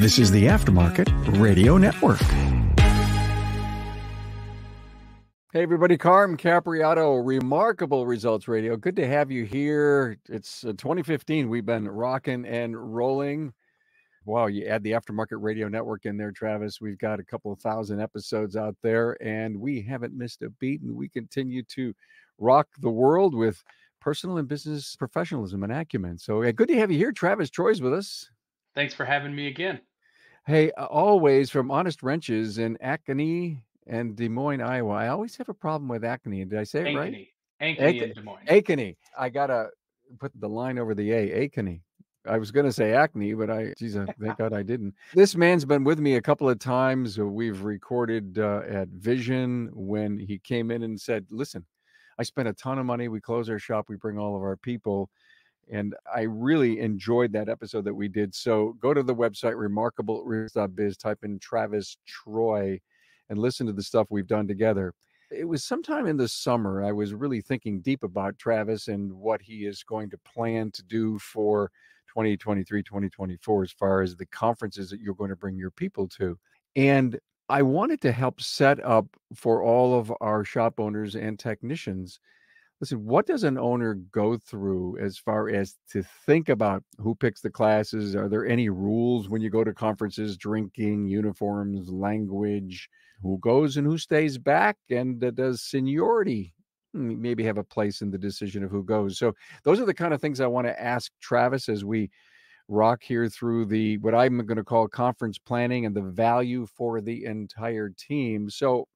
This is the Aftermarket Radio Network. Hey, everybody, Carm Capriotto, Remarkable Results Radio. Good to have you here. It's uh, 2015. We've been rocking and rolling. Wow, you add the Aftermarket Radio Network in there, Travis. We've got a couple of thousand episodes out there, and we haven't missed a beat. And we continue to rock the world with personal and business professionalism and acumen. So, good to have you here. Travis Troy's with us. Thanks for having me again. Hey, uh, always from Honest Wrenches in Ankeny and Des Moines, Iowa. I always have a problem with Ankeny. Did I say it right? Ankeny. And Des Moines. Ankeny. I gotta put the line over the A. Ankeny. I was going to say acne, but I, geez, uh, thank God I didn't. This man's been with me a couple of times. We've recorded uh, at Vision when he came in and said, Listen, I spent a ton of money. We close our shop, we bring all of our people. And I really enjoyed that episode that we did. So go to the website, remarkable.biz, type in Travis Troy, and listen to the stuff we've done together. It was sometime in the summer. I was really thinking deep about Travis and what he is going to plan to do for 2023, 2024, as far as the conferences that you're going to bring your people to. And I wanted to help set up for all of our shop owners and technicians listen, what does an owner go through as far as to think about who picks the classes? Are there any rules when you go to conferences, drinking, uniforms, language, who goes and who stays back? And uh, does seniority maybe have a place in the decision of who goes? So, those are the kind of things I want to ask Travis as we rock here through the what I'm going to call conference planning and the value for the entire team. So,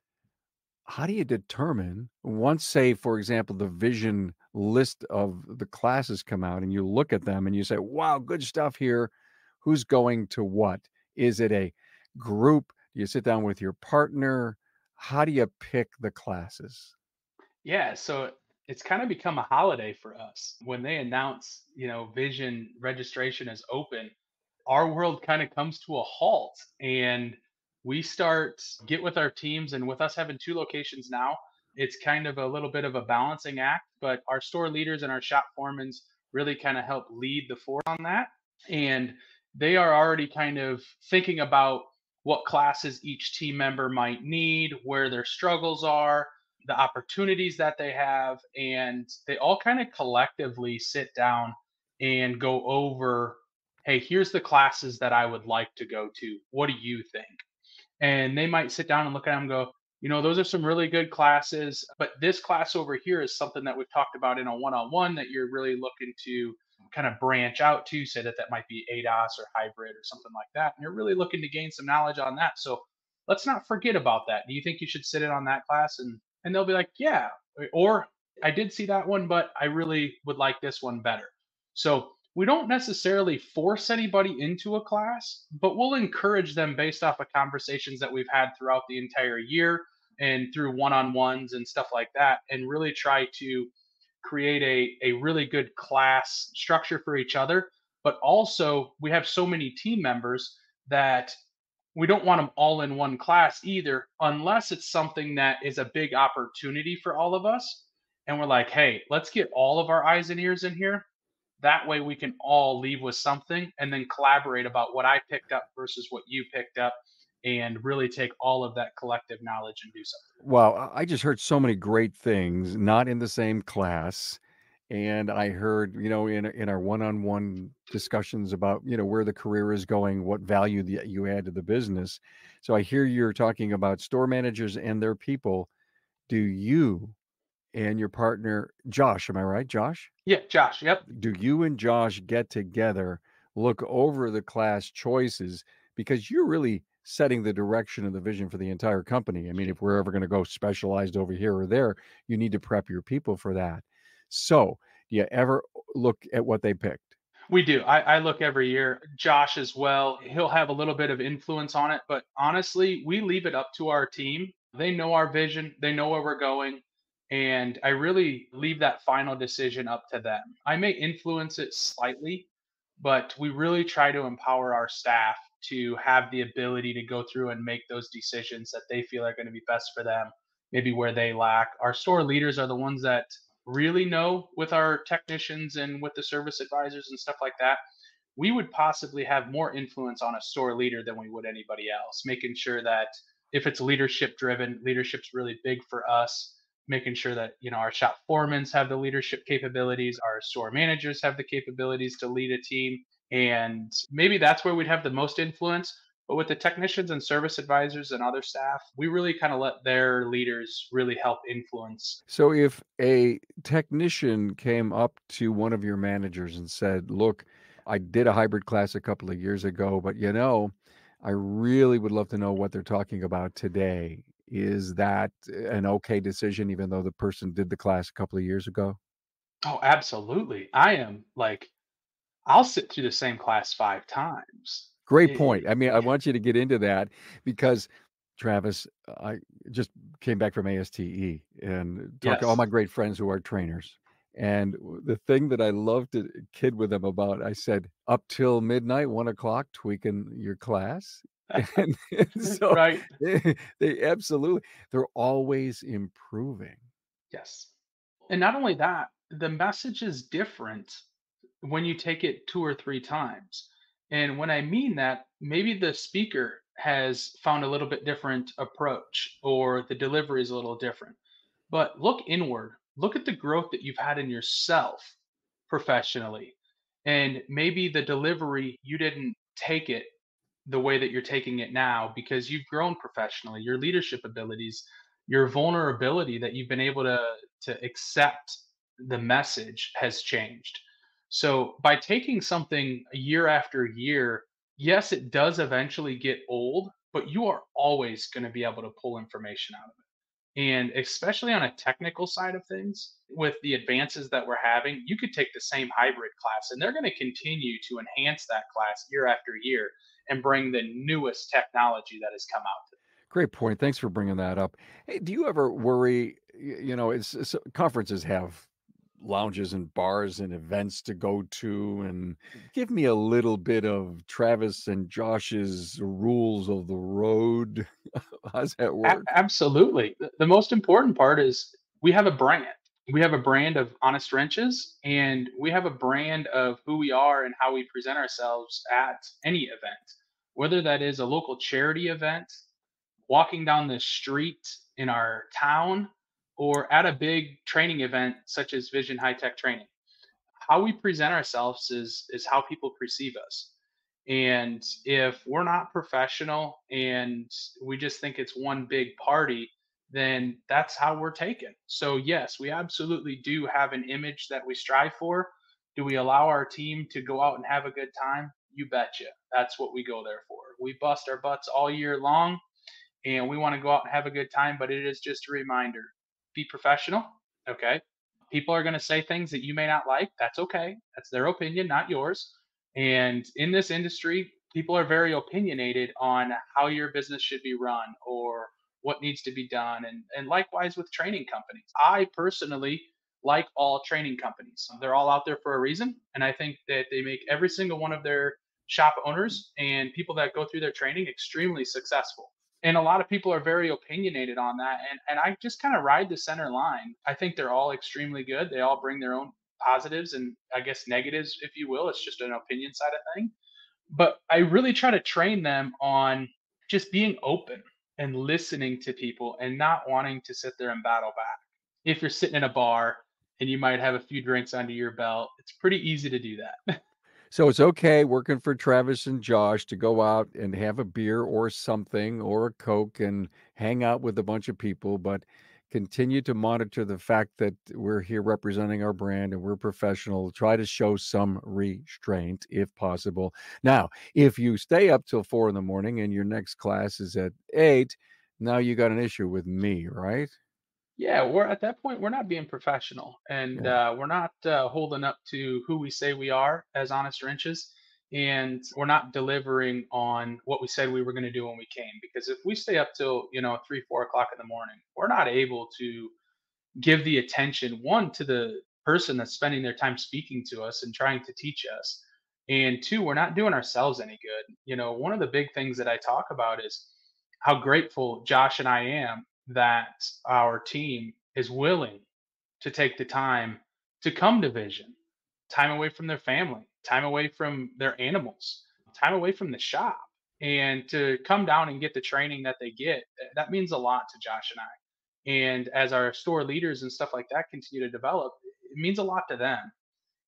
how do you determine once say for example the vision list of the classes come out and you look at them and you say wow good stuff here. Who's going to what? Is it a group? Do you sit down with your partner? How do you pick the classes? Yeah so it's kind of become a holiday for us. When they announce you know vision registration is open our world kind of comes to a halt and we start get with our teams and with us having two locations now it's kind of a little bit of a balancing act but our store leaders and our shop foremans really kind of help lead the fort on that. And they are already kind of thinking about what classes each team member might need where their struggles are the opportunities that they have and they all kind of collectively sit down and go over hey here's the classes that i would like to go to. What do you think and they might sit down and look at them and go, you know, those are some really good classes, but this class over here is something that we've talked about in a one-on-one that you're really looking to kind of branch out to, say that that might be ADAS or hybrid or something like that. And you're really looking to gain some knowledge on that. So let's not forget about that. Do you think you should sit in on that class? And and they'll be like, yeah, or I did see that one, but I really would like this one better. So we don't necessarily force anybody into a class, but we'll encourage them based off of conversations that we've had throughout the entire year and through one on ones and stuff like that, and really try to create a, a really good class structure for each other. But also, we have so many team members that we don't want them all in one class either, unless it's something that is a big opportunity for all of us. And we're like, hey, let's get all of our eyes and ears in here that way we can all leave with something and then collaborate about what I picked up versus what you picked up and really take all of that collective knowledge and do something. Well, I just heard so many great things, not in the same class. And I heard, you know, in in our one-on-one discussions about, you know, where the career is going, what value that you add to the business. So I hear you're talking about store managers and their people. Do you and your partner Josh. Am I right, Josh? Yeah, Josh. Yep. Do you and Josh get together, look over the class choices because you're really setting the direction of the vision for the entire company. I mean, if we're ever going to go specialized over here or there, you need to prep your people for that. So, do you ever look at what they picked? We do. I, I, look every year. Josh as well. He'll have a little bit of influence on it, but honestly, we leave it up to our team. They know our vision. They know where we're going. And I really leave that final decision up to them. I may influence it slightly, but we really try to empower our staff to have the ability to go through and make those decisions that they feel are going to be best for them, maybe where they lack. Our store leaders are the ones that really know with our technicians and with the service advisors and stuff like that we would possibly have more influence on a store leader than we would anybody else, making sure that if it's leadership driven, leadership's really big for us, making sure that, you know, our shop foremans have the leadership capabilities, our store managers have the capabilities to lead a team. And maybe that's where we'd have the most influence. But with the technicians and service advisors and other staff, we really kind of let their leaders really help influence. So if a technician came up to one of your managers and said, Look, I did a hybrid class a couple of years ago, but you know, I really would love to know what they're talking about today. Is that an okay decision, even though the person did the class a couple of years ago? Oh, absolutely. I am like, I'll sit through the same class five times. Great point. I mean, I want you to get into that because Travis, I just came back from ASTE and talked to all my great friends who are trainers. And the thing that I love to kid with them about, I said, up till midnight, one o'clock, tweaking your class. And, and so right. they, they absolutely, they're always improving. Yes. And not only that, the message is different when you take it two or three times. And when I mean that, maybe the speaker has found a little bit different approach or the delivery is a little different. But look inward, look at the growth that you've had in yourself professionally. And maybe the delivery, you didn't take it the way that you're taking it now because you've grown professionally, your leadership abilities, your vulnerability that you've been able to to accept the message has changed. So by taking something year after year, yes, it does eventually get old, but you are always going to be able to pull information out of it. And especially on a technical side of things, with the advances that we're having, you could take the same hybrid class and they're going to continue to enhance that class year after year and bring the newest technology that has come out. Great point. Thanks for bringing that up. Hey, do you ever worry? You know, it's, it's conferences have lounges and bars and events to go to, and give me a little bit of Travis and Josh's rules of the road. How's that A- work? absolutely. The, the most important part is we have a brand. We have a brand of Honest Wrenches, and we have a brand of who we are and how we present ourselves at any event, whether that is a local charity event, walking down the street in our town, or at a big training event such as Vision High Tech Training. How we present ourselves is is how people perceive us. And if we're not professional and we just think it's one big party, then that's how we're taken. So, yes, we absolutely do have an image that we strive for. Do we allow our team to go out and have a good time? You betcha. That's what we go there for. We bust our butts all year long and we want to go out and have a good time, but it is just a reminder be professional. Okay. People are going to say things that you may not like. That's okay. That's their opinion, not yours. And in this industry, people are very opinionated on how your business should be run or what needs to be done. And, and likewise with training companies. I personally like all training companies. They're all out there for a reason. And I think that they make every single one of their shop owners and people that go through their training extremely successful. And a lot of people are very opinionated on that. And, and I just kind of ride the center line. I think they're all extremely good. They all bring their own positives and I guess negatives, if you will. It's just an opinion side of thing. But I really try to train them on just being open and listening to people and not wanting to sit there and battle back. If you're sitting in a bar and you might have a few drinks under your belt, it's pretty easy to do that. So it's okay working for Travis and Josh to go out and have a beer or something or a Coke and hang out with a bunch of people, but continue to monitor the fact that we're here representing our brand and we're professional. Try to show some restraint if possible. Now, if you stay up till four in the morning and your next class is at eight, now you got an issue with me, right? Yeah, we're at that point, we're not being professional and Yeah. uh, we're not uh, holding up to who we say we are as honest wrenches. And we're not delivering on what we said we were going to do when we came. Because if we stay up till, you know, three, four o'clock in the morning, we're not able to give the attention, one, to the person that's spending their time speaking to us and trying to teach us. And two, we're not doing ourselves any good. You know, one of the big things that I talk about is how grateful Josh and I am that our team is willing to take the time to come to Vision, time away from their family, time away from their animals, time away from the shop. And to come down and get the training that they get, eh, that means a lot to Josh and I. And as our store leaders and stuff like that continue to develop, it means a lot to them.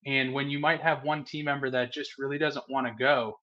And when you might have one team member that just really doesn't want to go,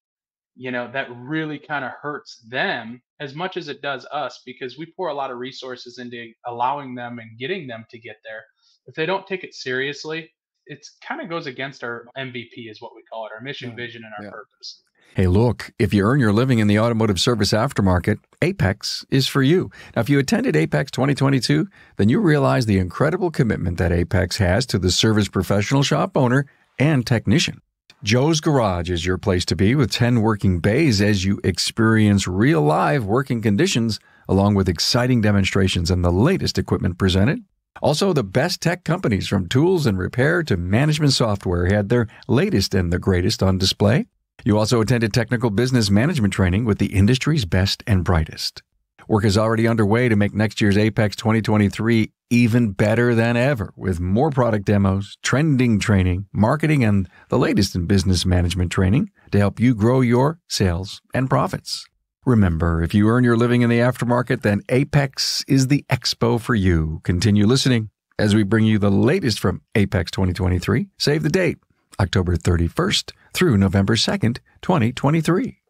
you know, that really kind of hurts them as much as it does us because we pour a lot of resources into allowing them and getting them to get there. If they don't take it seriously, it kind of goes against our MVP, is what we call it, our mission, yeah. vision, and our yeah. purpose. Hey, look, if you earn your living in the automotive service aftermarket, AAPEX is for you. Now, if you attended AAPEX 2022, then you realize the incredible commitment that AAPEX has to the service professional shop owner and technician. Joe's Garage is your place to be with 10 working bays as you experience real live working conditions along with exciting demonstrations and the latest equipment presented. Also, the best tech companies from tools and repair to management software had their latest and the greatest on display. You also attended technical business management training with the industry's best and brightest. Work is already underway to make next year's AAPEX 2023 even better than ever with more product demos, trending training, marketing, and the latest in business management training to help you grow your sales and profits. Remember, if you earn your living in the aftermarket, then AAPEX is the expo for you. Continue listening as we bring you the latest from AAPEX 2023. Save the date, October 31st through November 2nd, 2023.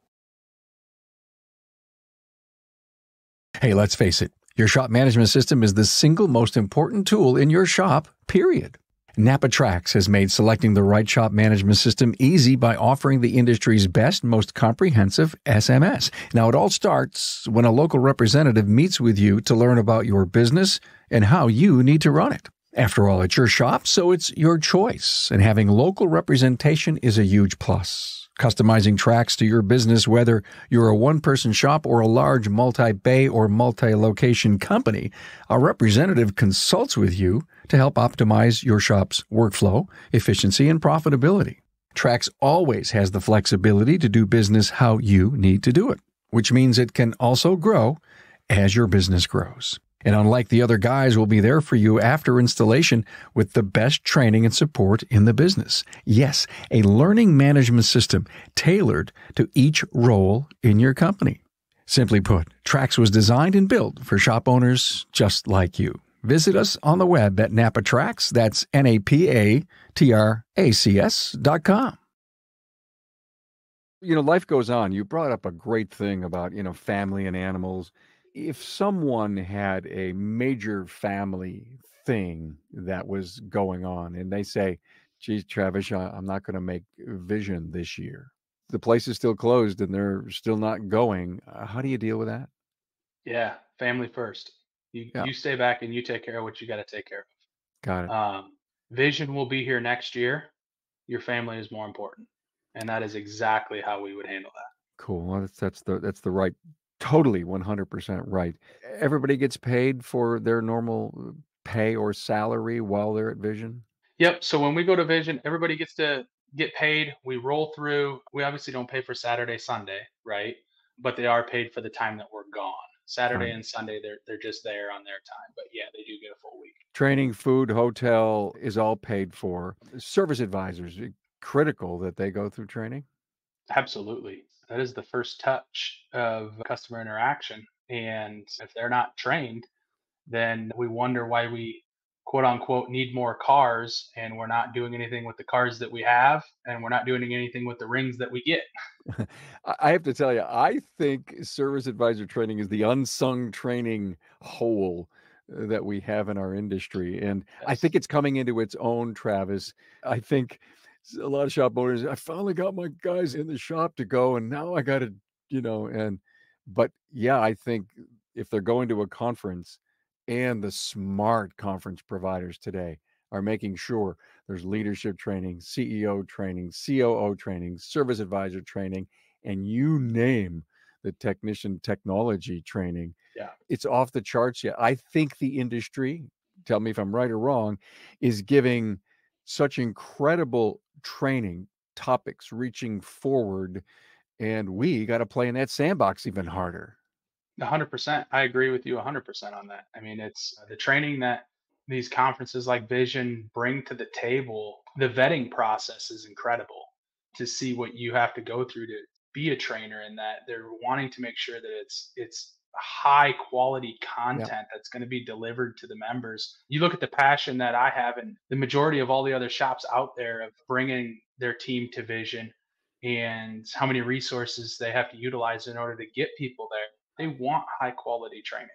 Hey, let's face it, your shop management system is the single most important tool in your shop, period. NAPA TRACS has made selecting the right shop management system easy by offering the industry's best, most comprehensive SMS. Now, it all starts when a local representative meets with you to learn about your business and how you need to run it. After all, it's your shop, so it's your choice, and having local representation is a huge plus customizing TRACS to your business, whether you're a one person shop or a large multi bay or multi location company. A representative consults with you to help optimize your shop's workflow, efficiency, and profitability. TRACS always has the flexibility to do business how you need to do it, which means it can also grow as your business grows and unlike the other guys, we'll be there for you after installation with the best training and support in the business. Yes, a learning management system tailored to each role in your company. Simply put, TRACS was designed and built for shop owners just like you. Visit us on the web at NAPA TRACS, that's N A P A T R A C S dot com. You know, life goes on. You brought up a great thing about, you know, family and animals if someone had a major family thing that was going on and they say, geez, Travis, I'm not going to make vision this year. The place is still closed and they're still not going. Uh, how do you deal with that? Yeah, family first. You, yeah. you stay back and you take care of what you got to take care of. Got it. Um, vision will be here next year. Your family is more important, and that is exactly how we would handle that. Cool. Well, that's that's the that's the right totally 100% right. Everybody gets paid for their normal uh, pay or salary while they're at Vision? Yep. So when we go to Vision, everybody gets to get paid. We roll through. We obviously don't pay for Saturday, Sunday, right? But they are paid for the time that we're gone. Saturday right. and Sunday, they're they're just there on their time. But yeah, they do get a full week. Training, food, hotel is all paid for. Service advisors, eh, critical that they go through training. Absolutely that is the first touch of customer interaction. And if they're not trained, then we wonder why we quote unquote need more cars and we're not doing anything with the cars that we have and we're not doing anything with the rings that we get. I have to tell you, I think service advisor training is the unsung training hole uh, that we have in our industry. And yes. I think it's coming into its own, Travis. I think a lot of shop owners i finally got my guys in the shop to go and now i got to you know and but yeah i think if they're going to a conference and the smart conference providers today are making sure there's leadership training ceo training coo training service advisor training and you name the technician technology training yeah. it's off the charts yet. I think the industry tell me if i'm right or wrong is giving such incredible training topics reaching forward and we got to play in that sandbox even harder. 100% i agree with you 100% on that i mean it's uh, the training that these conferences like vision bring to the table the vetting process is incredible to see what you have to go through to be a trainer in that they're wanting to make sure that it's it's high quality content yep. that's going to be delivered to the members. You look at the passion that I have and the majority of all the other shops out there of bringing their team to vision and how many resources they have to utilize in order to get people there. They want high quality training.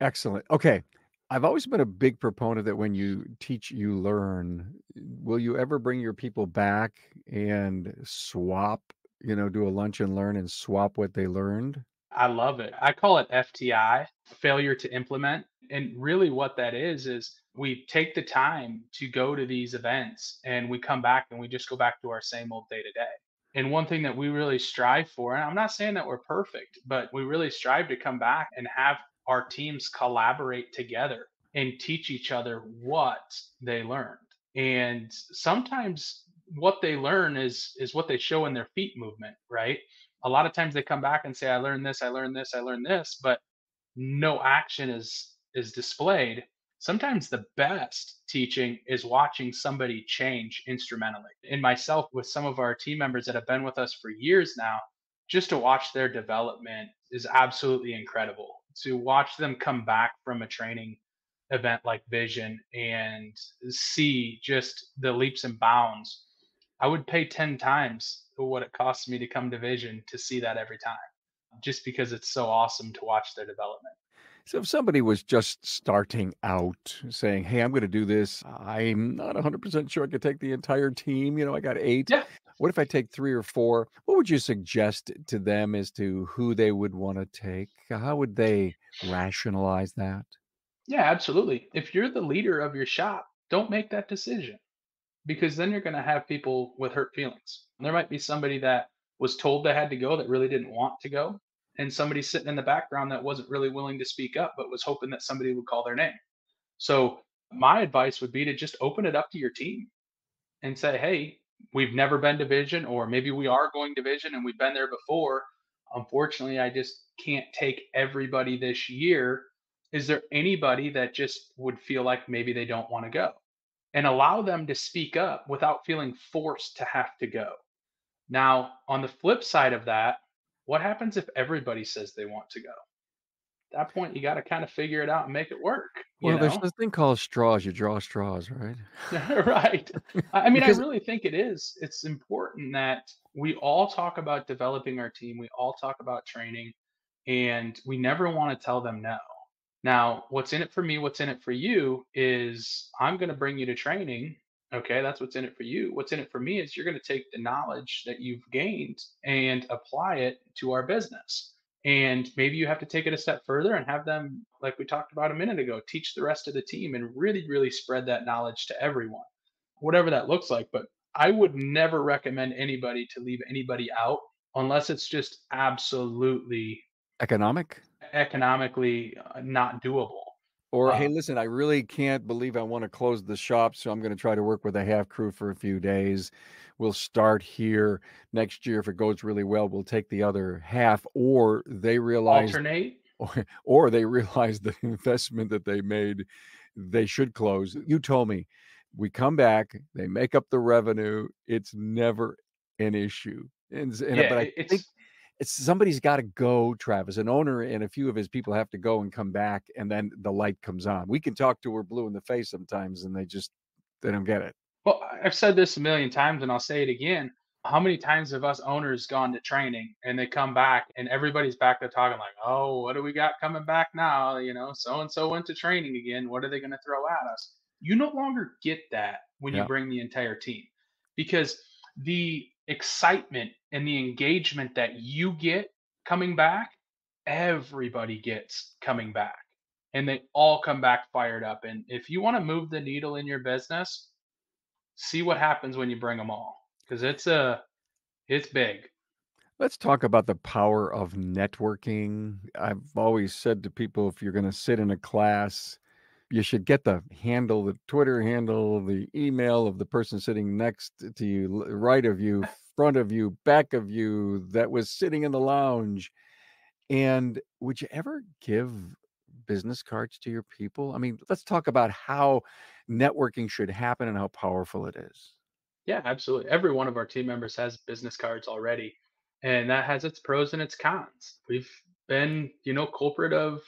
Excellent. Okay. I've always been a big proponent that when you teach, you learn. Will you ever bring your people back and swap, you know, do a lunch and learn and swap what they learned? I love it. I call it FTI, failure to implement. And really, what that is, is we take the time to go to these events and we come back and we just go back to our same old day to day. And one thing that we really strive for, and I'm not saying that we're perfect, but we really strive to come back and have our teams collaborate together and teach each other what they learned. And sometimes what they learn is is what they show in their feet movement, right? A lot of times they come back and say, I learned this, I learned this, I learned this, but no action is is displayed. Sometimes the best teaching is watching somebody change instrumentally. In myself, with some of our team members that have been with us for years now, just to watch their development is absolutely incredible. To watch them come back from a training event like Vision and see just the leaps and bounds, I would pay 10 times what it costs me to come to Vision to see that every time, just because it's so awesome to watch their development. So if somebody was just starting out saying, Hey, I'm going to do this, I'm not 100% sure I could take the entire team. You know, I got eight. Yeah. What if I take three or four? What would you suggest to them as to who they would want to take? How would they rationalize that? Yeah, absolutely. If you're the leader of your shop, don't make that decision because then you're going to have people with hurt feelings. There might be somebody that was told they had to go that really didn't want to go, and somebody sitting in the background that wasn't really willing to speak up but was hoping that somebody would call their name. So, my advice would be to just open it up to your team and say, hey, we've never been to Vision, or maybe we are going to Vision and we've been there before. Unfortunately, I just can't take everybody this year. Is there anybody that just would feel like maybe they don't want to go? And allow them to speak up without feeling forced to have to go. Now, on the flip side of that, what happens if everybody says they want to go? At that point, you got to kind of figure it out and make it work. Well, know? there's this thing called straws. You draw straws, right? right. I mean, because... I really think it is. It's important that we all talk about developing our team, we all talk about training, and we never want to tell them no. Now, what's in it for me, what's in it for you is I'm going to bring you to training. Okay, that's what's in it for you. What's in it for me is you're going to take the knowledge that you've gained and apply it to our business. And maybe you have to take it a step further and have them, like we talked about a minute ago, teach the rest of the team and really, really spread that knowledge to everyone, whatever that looks like. But I would never recommend anybody to leave anybody out unless it's just absolutely economic economically uh, not doable. Or, hey, um listen, I really can't believe I want to close the shop, so I'm going to try to work with a half crew for a few days. We'll start here next year. If it goes really well, we'll take the other half. Or they realize alternate, or, or they realize the investment that they made, they should close. You told me we come back, they make up the revenue. It's never an issue. And, and yeah, but I it's think it's somebody's got to go, Travis. An owner and a few of his people have to go and come back, and then the light comes on. We can talk to her blue in the face sometimes, and they just they don't get it. Well, I've said this a million times, and I'll say it again. How many times have us owners gone to training and they come back and everybody's back there talking like, "Oh, what do we got coming back now? You know, so and so went to training again. What are they going to throw at us?" You no longer get that when yeah. you bring the entire team, because the excitement and the engagement that you get coming back, everybody gets coming back. And they all come back fired up. And if you want to move the needle in your business, see what happens when you bring them all. Because it's a it's big. Let's talk about the power of networking. I've always said to people if you're going to sit in a class, you should get the handle, the Twitter handle, the email of the person sitting next to you, right of you, front of you, back of you, that was sitting in the lounge. And would you ever give business cards to your people? I mean, let's talk about how networking should happen and how powerful it is. Yeah, absolutely. Every one of our team members has business cards already, and that has its pros and its cons. We've been, you know, culprit of,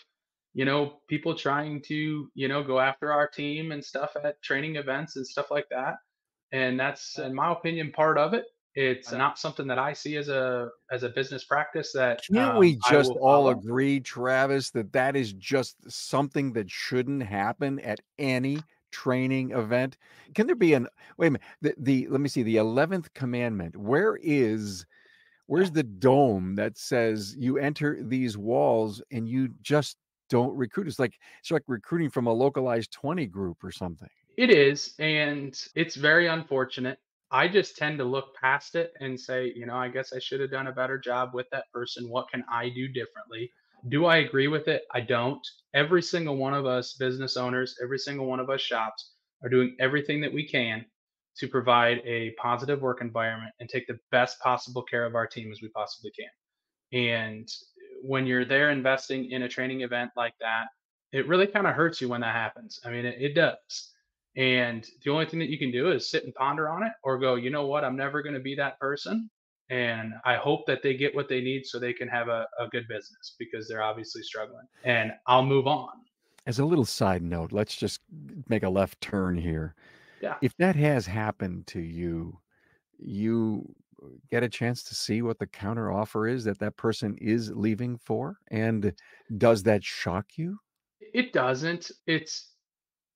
you know, people trying to, you know, go after our team and stuff at training events and stuff like that. And that's, in my opinion, part of it. It's not something that I see as a as a business practice that Can't um, we just all agree, Travis, that that is just something that shouldn't happen at any training event? Can there be an wait a minute, the the let me see, the 11th commandment, where is where's the dome that says you enter these walls and you just don't recruit? It's like it's like recruiting from a localized 20 group or something. It is, and it's very unfortunate. I just tend to look past it and say, you know, I guess I should have done a better job with that person. What can I do differently? Do I agree with it? I don't. Every single one of us business owners, every single one of us shops are doing everything that we can to provide a positive work environment and take the best possible care of our team as we possibly can. And when you're there investing in a training event like that, it really kind of hurts you when that happens. I mean, it, it does. And the only thing that you can do is sit and ponder on it or go, you know what, I'm never going to be that person. And I hope that they get what they need so they can have a, a good business because they're obviously struggling. And I'll move on. As a little side note, let's just make a left turn here. Yeah. If that has happened to you, you get a chance to see what the counter offer is that that person is leaving for? And does that shock you? It doesn't. It's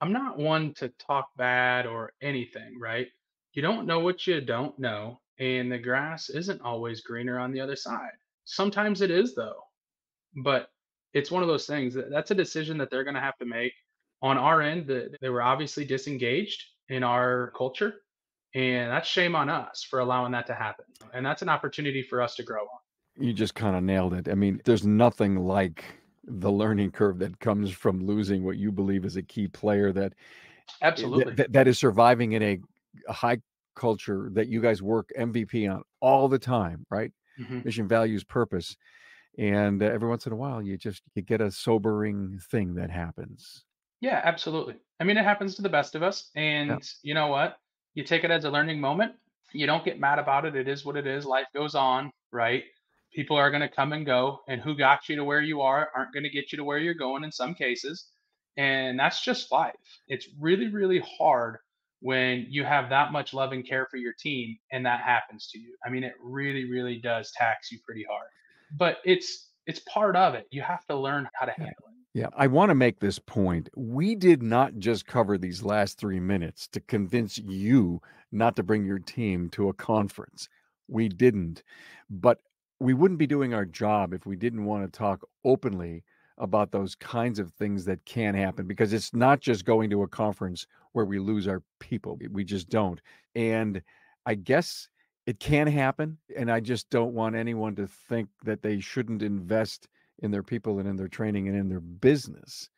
I'm not one to talk bad or anything, right? You don't know what you don't know, and the grass isn't always greener on the other side. Sometimes it is, though. But it's one of those things that that's a decision that they're going to have to make on our end. That they were obviously disengaged in our culture, and that's shame on us for allowing that to happen. And that's an opportunity for us to grow on. You just kind of nailed it. I mean, there's nothing like the learning curve that comes from losing what you believe is a key player that eh, Absolutely. that that is surviving in a, a high culture that you guys work MVP on all the time, right? hmm Mission, values, purpose. And uh, every once in a while, you just you get a sobering thing that happens. Yeah, absolutely. I mean, it happens to the best of us. Yeah. And you know what? You take it as a learning moment. You don't get mad about it. It is what it is. Life goes on, right? People are going to come and go. And who got you to where you are aren't going to get you to where you're going in some cases. And that's just life. It's really, really hard when you have that much love and care for your team and that happens to you. I mean, it really, really does tax you pretty hard. But it's it's part of it. You have to learn how to handle it. Yeah, I want to make this point. We did not just cover these last three minutes to convince you not to bring your team to a conference. We didn't. But we wouldn't be doing our job if we didn't want to talk openly about those kinds of things that can happen because it's not just going to a conference where we lose our people. We just don't. And I guess it can happen. And I just don't want anyone to think that they shouldn't invest in their people and in their training and in their business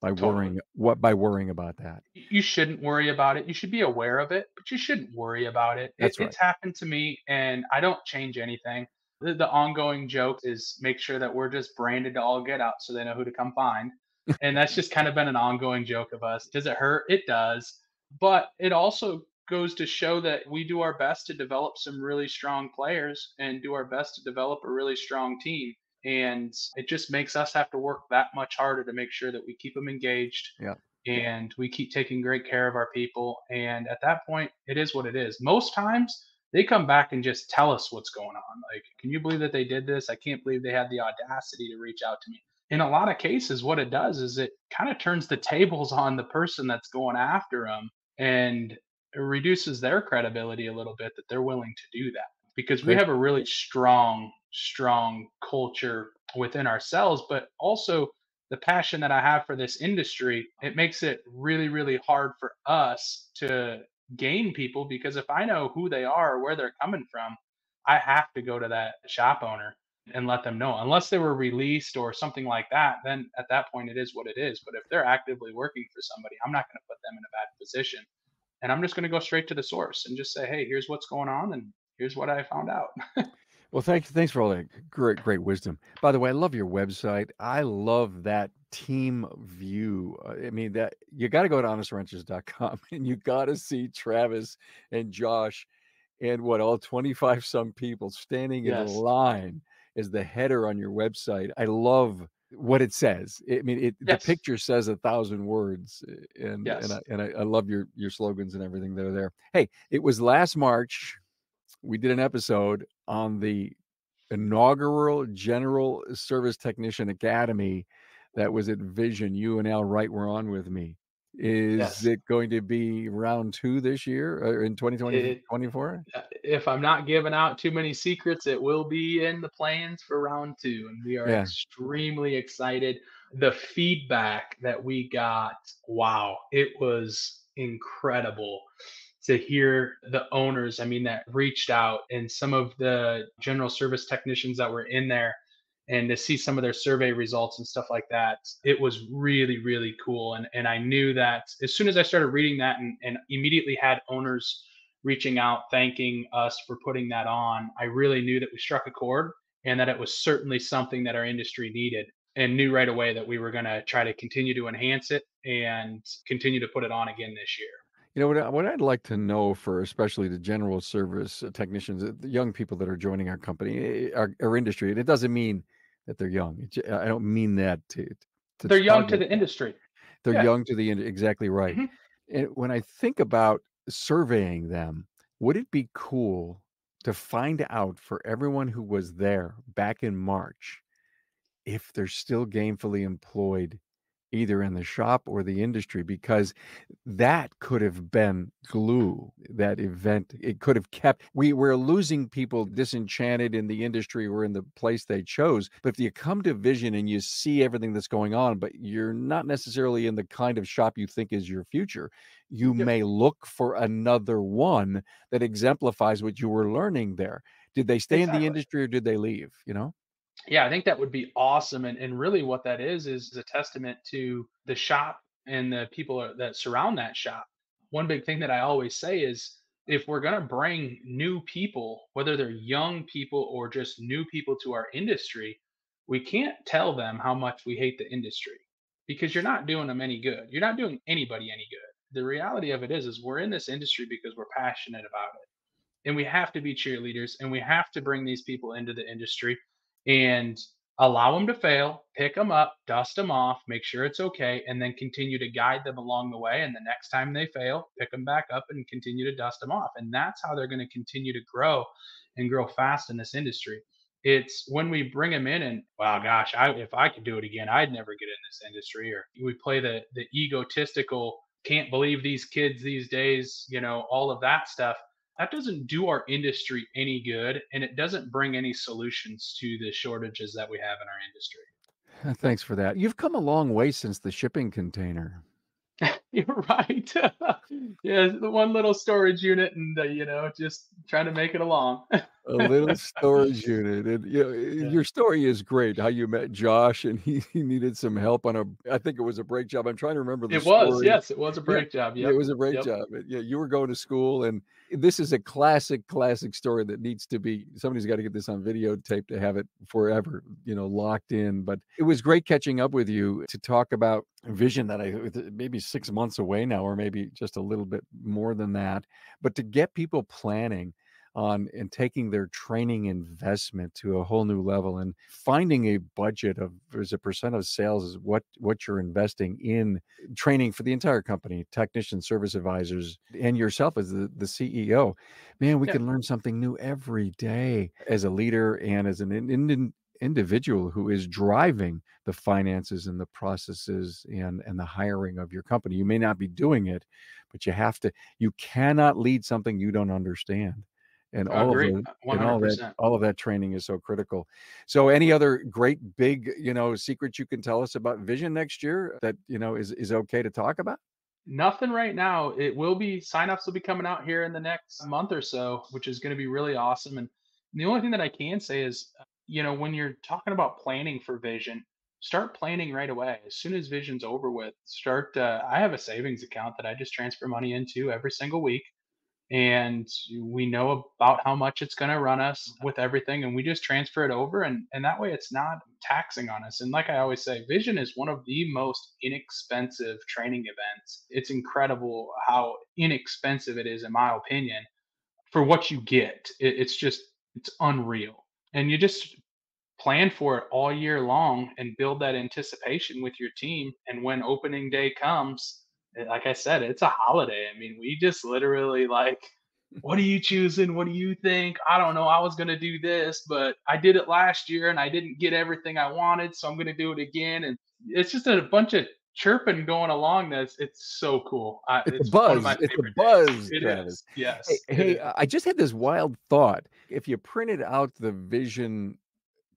by Totally. worrying what by worrying about that. you shouldn't worry about it. You should be aware of it, but you shouldn't worry about it. it That's right. it's happened to me, and I don't change anything. The, the ongoing joke is make sure that we're just branded to all get out so they know who to come find. And that's just kind of been an ongoing joke of us. Does it hurt? It does. But it also goes to show that we do our best to develop some really strong players and do our best to develop a really strong team. And it just makes us have to work that much harder to make sure that we keep them engaged Yeah. and we keep taking great care of our people. And at that point, it is what it is. Most times, they come back and just tell us what's going on. Like, can you believe that they did this? I can't believe they had the audacity to reach out to me. In a lot of cases, what it does is it kind of turns the tables on the person that's going after them and it reduces their credibility a little bit that they're willing to do that because we have a really strong, strong culture within ourselves, but also the passion that I have for this industry, it makes it really, really hard for us to gain people because if I know who they are or where they're coming from, I have to go to that shop owner and let them know. Unless they were released or something like that, then at that point it is what it is. But if they're actively working for somebody, I'm not going to put them in a bad position. And I'm just going to go straight to the source and just say, hey, here's what's going on and here's what I found out. Well, thanks thanks for all that great great wisdom. By the way, I love your website. I love that team view. Uh, I mean that you got to go to honestwrenches.com and you got to see Travis and Josh and what all 25 some people standing in Yes. line as the header on your website. I love what it says. I mean, it, Yes. the picture says a thousand words, uh, and Yes. and I, and I, I love your your slogans and everything that are there. Hey, it was last March. We did an episode on the inaugural General Service Technician Academy that was at Vision. You and Al Wright were on with me. Is Yes. it going to be round two this year or in 2020, It- 24? Uh, if I'm not giving out too many secrets, it will be in the plans for round two, and we are Yeah. extremely excited. The feedback that we got, wow, it was incredible to hear the owners, I mean, that reached out and some of the general service technicians that were in there and to see some of their survey results and stuff like that it was really really cool. And and i knew that as soon as i started reading that and, and immediately had owners reaching out thanking us for putting that on i really knew that we struck a chord and that it was certainly something that our industry needed and knew right away that we were going to try to continue to enhance it and continue to put it on again this year You know what? I- What I'd like to know for especially the general service uh, technicians, the young people that are joining our company, eh, our, our industry, and it doesn't mean that they're young. It ju- I don't mean that to. to they're young to the them. industry They're yeah. young to the industry. Exactly right. Mhm. And when I think about surveying them, would it be cool to find out for everyone who was there back in March if they're still gainfully employed either in the shop or the industry because that could have been glue that event it could have kept we were losing people disenchanted in the industry or in the place they chose but if you come to vision and you see everything that's going on but you're not necessarily in the kind of shop you think is your future you Yep. may look for another one that exemplifies what you were learning there. Did they stay in the industry or did they leave you know Yeah, I think that would be awesome. And, and really, what that is is a testament to the shop and the people that surround that shop. One big thing that I always say is if we're going to bring new people, whether they're young people or just new people to our industry, we can't tell them how much we hate the industry because you're not doing them any good. You're not doing anybody any good. The reality of it is, is we're in this industry because we're passionate about it and we have to be cheerleaders and we have to bring these people into the industry and allow them to fail, pick them up, dust them off, make sure it's okay, and then continue to guide them along the way. And the next time they fail, pick them back up and continue to dust them off. And that's how they're going to continue to grow and grow fast in this industry. It's when we bring them in and wow, gosh, I, if I could do it again, I'd never get in this industry. Or we play the the egotistical, can't believe these kids these days, you know, all of that stuff that doesn't do our industry any good and it doesn't bring any solutions to the shortages that we have in our industry Thanks for that. You've come a long way since the shipping container. you're right yeah the one little storage unit and uh, you know just trying to make it along A little storage unit. And you know, Yeah. your story is great. How you met Josh and he, he needed some help on a I think it was a brake job. I'm trying to remember the it was story. yes it was a brake job Yeah, it was a brake Yep. job. Yeah, you were going to school and this is a classic, classic story that needs to be somebody's got to get this on videotape to have it forever, you know, locked in. But it was great catching up with you to talk about vision that I maybe six months away now, or maybe just a little bit more than that. But to get people planning on and taking their training investment to a whole new level and finding a budget of as a percent of sales is what what you're investing in training for the entire company technicians service advisors and yourself as the, the ceo man we Yeah. can learn something new every day as a leader and as an in, in- individual who is driving the finances and the processes and and the hiring of your company. You may not be doing it but you have to you cannot lead something you don't understand. And all of those and all that all of that training is so critical. So any other great big you know secrets you can tell us about vision next year that you know is is okay to talk about? Nothing right now. It will be signups will be coming out here in the next month or so, which is going to be really awesome. And the only thing that I can say is, you know, when you're talking about planning for Vision, start planning right away. As soon as Vision's over with, start. Uh, I have a savings account that I just transfer money into every single week, and we know about how much it's going to run us with everything, and we just transfer it over, and and that way it's not taxing on us. And like I always say, Vision is one of the most inexpensive training events. It's incredible how inexpensive it is, in my opinion, for what you get. It, it's just, it's unreal. And you just plan for it all year long and build that anticipation with your team. And when opening day comes, eh, like I said, it's a holiday. I mean, we just literally like, what are you choosing? What do you think? I don't know. I was going to do this, but I did it last year and I didn't get everything I wanted. So I'm going to do it again. And it's just a bunch of chirping going along that's it's so cool I, it's, it's, a buzz it's a buzz it is. yes hey, hey i just had this wild thought if you printed out the vision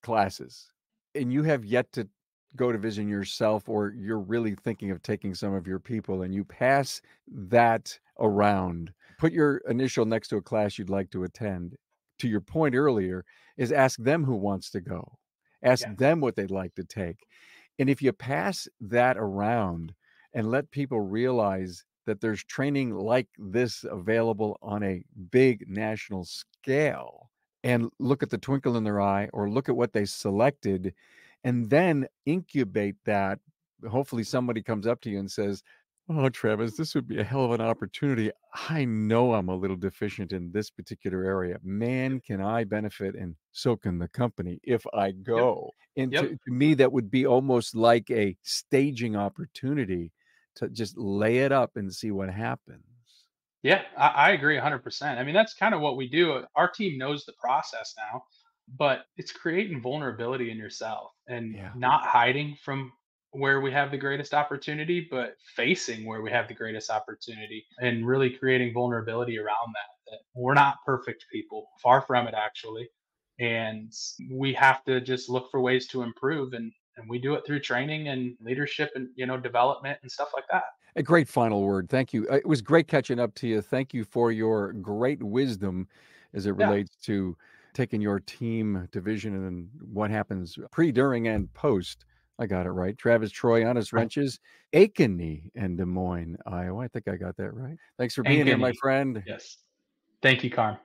classes and you have yet to go to vision yourself or you're really thinking of taking some of your people and you pass that around put your initial next to a class you'd like to attend. To your point earlier is ask them who wants to go. Ask yeah. them what they'd like to take. And if you pass that around and let people realize that there's training like this available on a big national scale and look at the twinkle in their eye or look at what they selected and then incubate that. Hopefully somebody comes up to you and says oh travis this would be a hell of an opportunity. I know i'm a little deficient in this particular area. Man can i benefit and so can the company if i go. Yep. and yep. To, to me that would be almost like a staging opportunity to just lay it up and see what happens yeah, I, I agree 100%. I mean, that's kind of what we do. Uh, our team knows the process now, but it's creating vulnerability in yourself and Yeah. not hiding from where we have the greatest opportunity, but facing where we have the greatest opportunity and really creating vulnerability around that. That we're not perfect people, far from it, actually. And we have to just look for ways to improve and and we do it through training and leadership and you know development and stuff like that. A great final word thank you. Uh, it was great catching up to you thank you for your great wisdom as it yeah. relates to taking your team division and what happens pre during and post. I got it right travis troy honest wrenches ankeny and des moines iowa i think i got that right. Thanks for being here my friend. Yes. Thank you carm